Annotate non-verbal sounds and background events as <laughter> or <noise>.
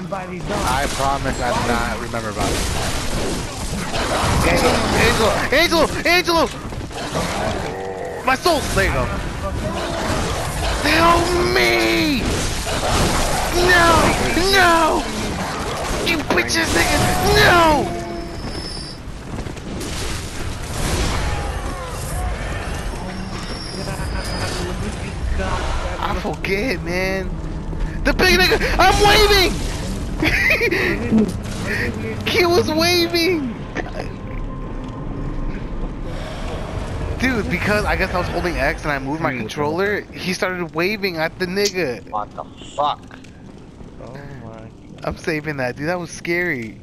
everybody don't. I promise I do not remember about it. Angelo, Angelo, Angelo, Angelo! My soul! There you go. Help me! No! No! You bitches, niggas! No! I forget, man. The big nigga, I'm waving! <laughs> he was waving! Dude, because I guess I was holding X and I moved my controller, he started waving at the nigga. What the fuck? Oh my. I'm saving that, dude. That was scary.